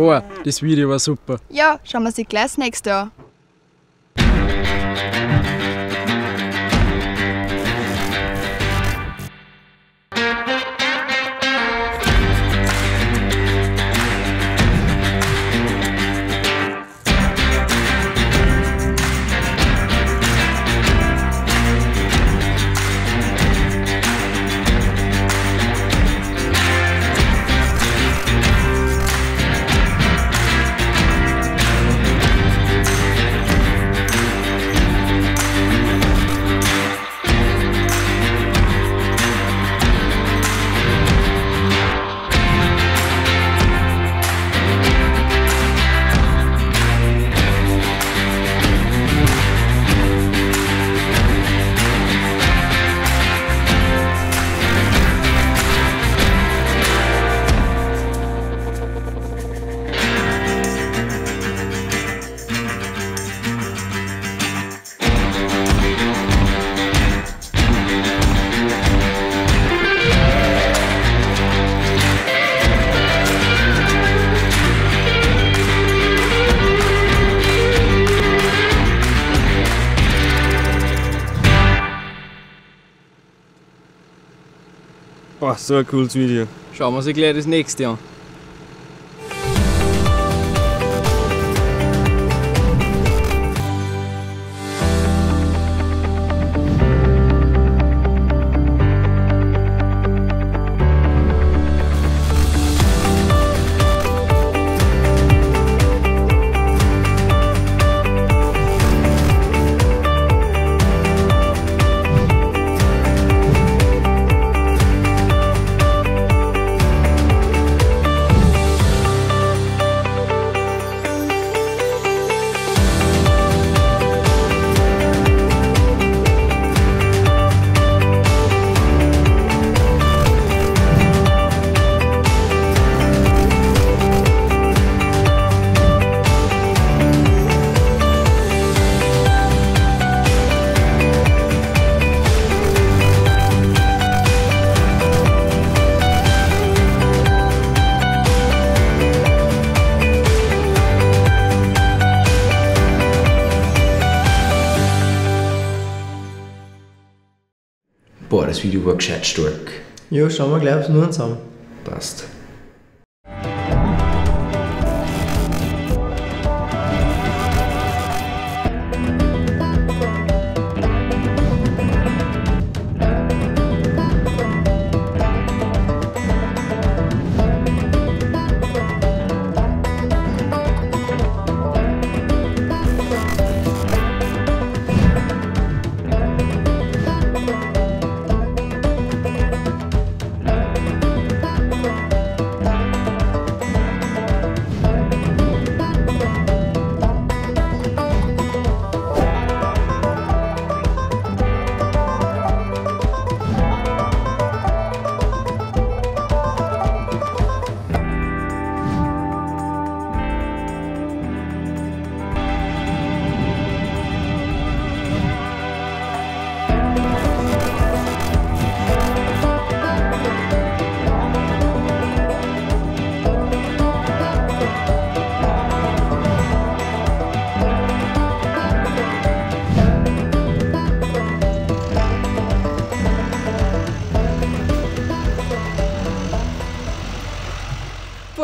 Boah, das Video war super. Ja, schauen wir sie gleich das nächste an. So ein cooles Video. Schauen wir sie gleich das nächste an. Das Video war gescheit stark. Ja, schauen wir gleich aufs nur zusammen. Passt.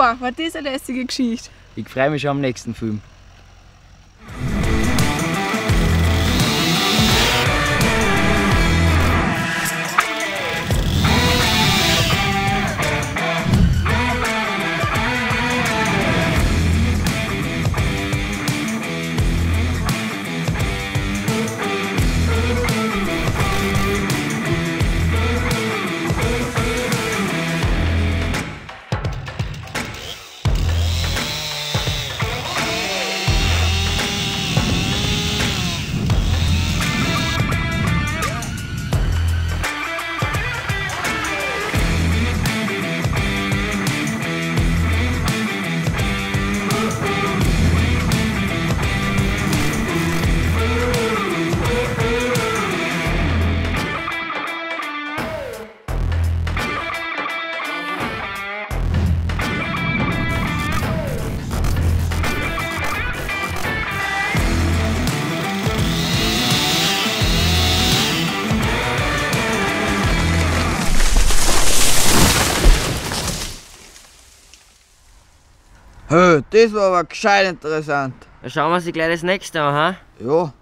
War das eine lässige Geschichte. Ich freue mich schon am nächsten Film. Hö, das war aber gescheit interessant. Dann schauen wir sich gleich das nächste an, ha? Ja,